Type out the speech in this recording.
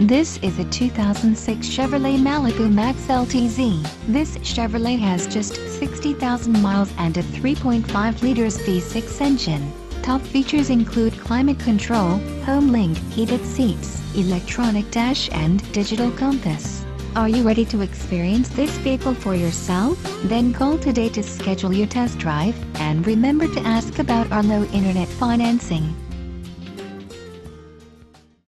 This is a 2006 Chevrolet Malibu Maxx LTZ. This Chevrolet has just 60,000 miles and a 3.5 liters V6 engine. Top features include climate control, HomeLink, heated seats, electronic dash and digital compass. Are you ready to experience this vehicle for yourself? Then call today to schedule your test drive, and remember to ask about our low internet financing.